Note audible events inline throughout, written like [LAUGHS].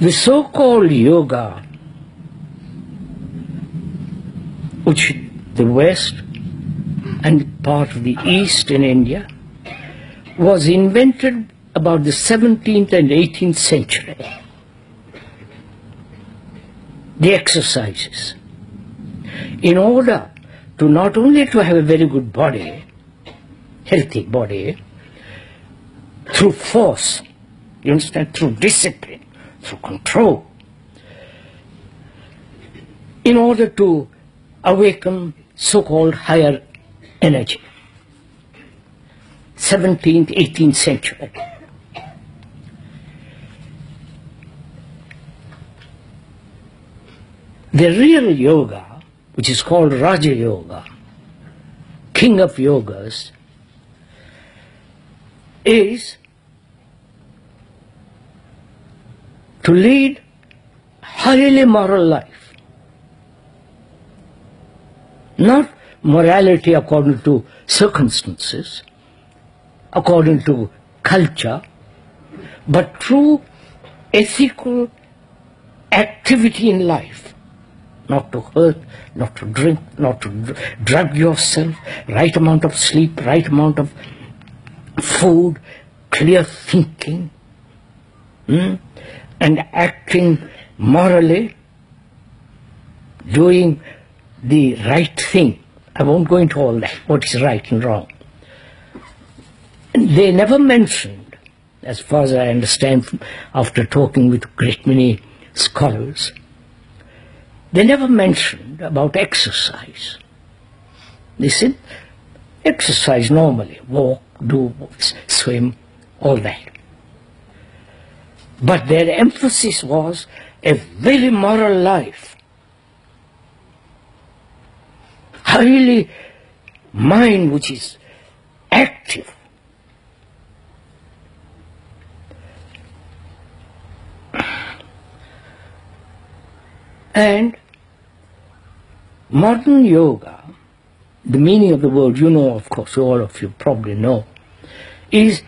The so-called yoga, which the West and part of the East in India, was invented about the 17th and 18th century. The exercises. In order to not only to have a very good body, healthy body, through force, you understand, through discipline, through control, in order to awaken so-called higher energy. 17th, 18th century. The real yoga, which is called Raja Yoga, king of yogas, is to lead highly moral life. Not morality according to circumstances, according to culture, but true ethical activity in life. Not to hurt, not to drink, not to dr- drug yourself, right amount of sleep, right amount of food, clear thinking, hmm, and acting morally, doing the right thing. I won't go into all that, what is right and wrong. They never mentioned, as far as I understand after talking with great many scholars, they never mentioned about exercise. They said, exercise normally, walk, do, swim, all that. But their emphasis was a very moral life. Highly mind which is active. And modern yoga, the meaning of the word, you know, of course, all of you probably know, is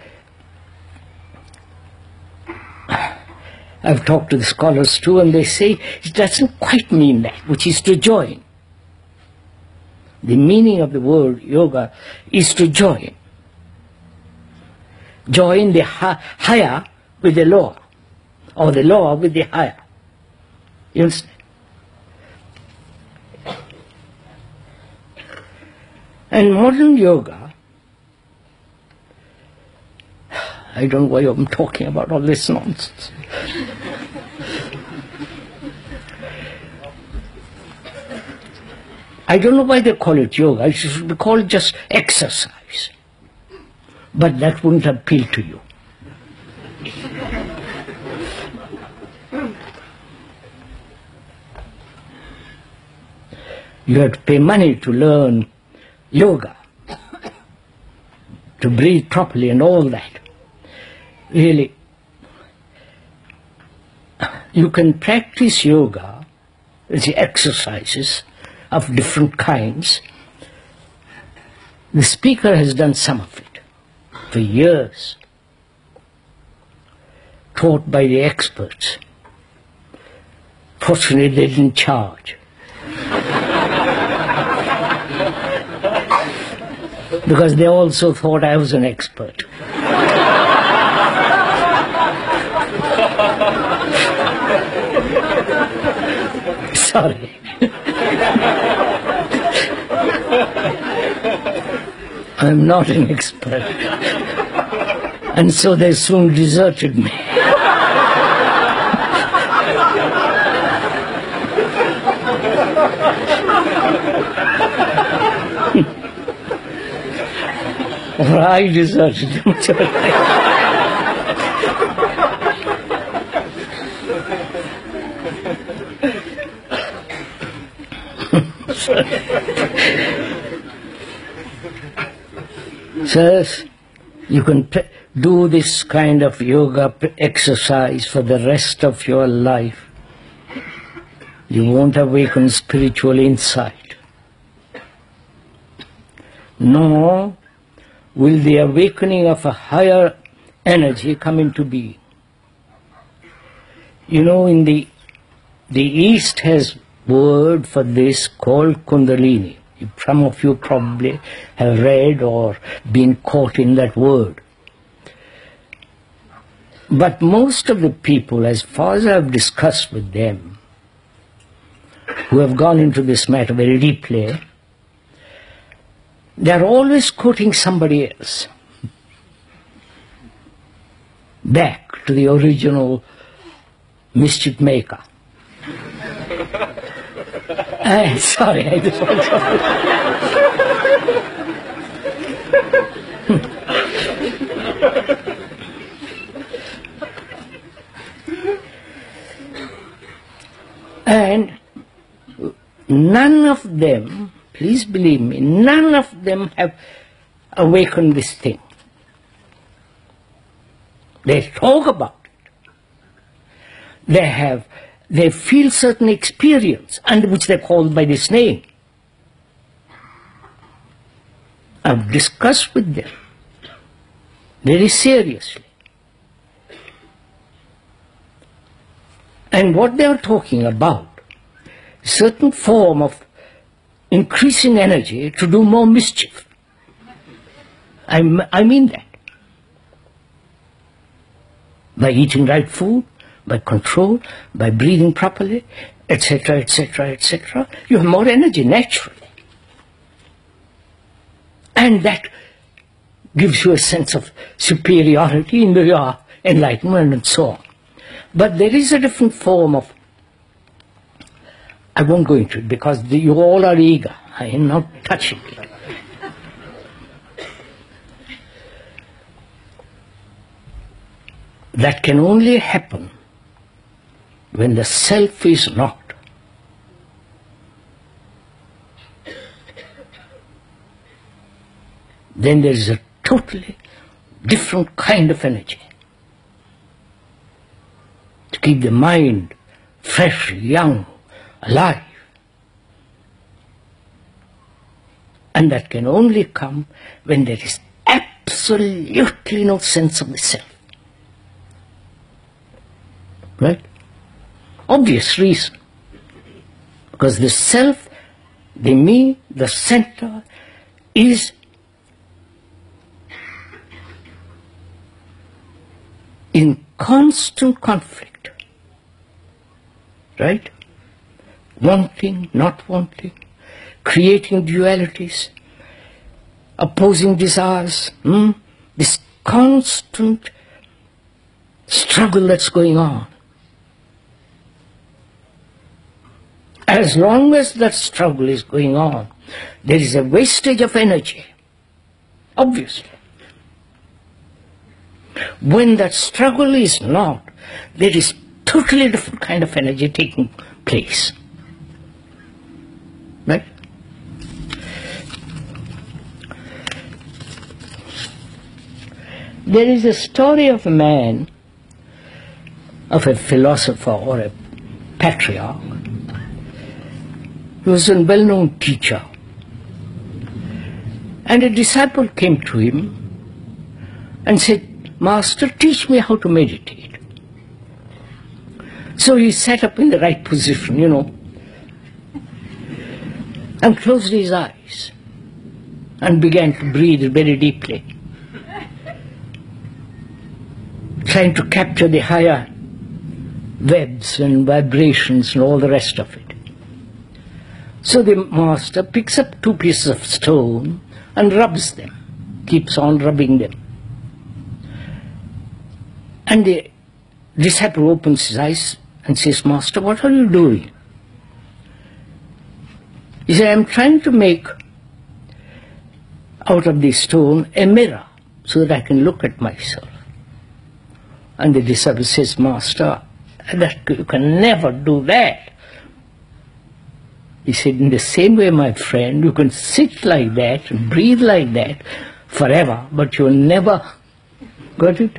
I've talked to the scholars too, and they say it doesn't quite mean that, which is to join. The meaning of the word yoga is to join. Join the hi- higher with the lower, or the lower with the higher. You understand? And modern yoga, I don't know why I'm talking about all this nonsense. I don't know why they call it yoga. It should be called just exercise. But that wouldn't appeal to you. You have to pay money to learn yoga, to breathe properly and all that. Really, you can practice yoga, the exercises of different kinds. The speaker has done some of it for years, taught by the experts. Fortunately, they didn't charge. [LAUGHS] because they also thought I was an expert. [LAUGHS] Sorry. I'm not an expert. And so they soon deserted me. or I deserted them. [LAUGHS] [LAUGHS] Says you can do this kind of yoga exercise for the rest of your life. You won't awaken spiritual insight. Nor will the awakening of a higher energy come into being. You know, in the the East has word for this called Kundalini. Some of you probably have read or been caught in that word. But most of the people, as far as I've discussed with them, who have gone into this matter very deeply, they're always quoting somebody else. Back to the original mischief maker. Uh, sorry, I just want to. and none of them, please believe me, none of them have awakened this thing. They talk about it. They have they feel certain experience and which they call by this name. I've discussed with them very seriously. And what they are talking about, certain form of increasing energy to do more mischief. I, I mean that. By eating right food, by control, by breathing properly, etc., etc., etc., you have more energy naturally. And that gives you a sense of superiority in your uh, enlightenment and so on. But there is a different form of, I won't go into it because the, you all are eager. I am not touching it. That can only happen when the self is not. Then there is a totally different kind of energy. To keep the mind fresh, young, alive. And that can only come when there is absolutely no sense of the self. Right? Obvious reason. Because the self, the me, the center is in constant conflict. Right? Wanting, not wanting, creating dualities, opposing desires, hmm? this constant struggle that's going on. As long as that struggle is going on, there is a wastage of energy. Obviously. When that struggle is not, there is totally different kind of energy taking place. Right? There is a story of a man, of a philosopher or a patriarch, he was a well-known teacher. And a disciple came to him and said, Master, teach me how to meditate. So he sat up in the right position, you know, and closed his eyes and began to breathe very deeply, trying to capture the higher webs and vibrations and all the rest of it. So the master picks up two pieces of stone and rubs them, keeps on rubbing them. And the disciple opens his eyes and says, Master, what are you doing? He said, I'm trying to make out of the stone a mirror so that I can look at myself. And the disciple says, Master, that, you can never do that. He said, in the same way, my friend, you can sit like that breathe like that forever, but you'll never, got it?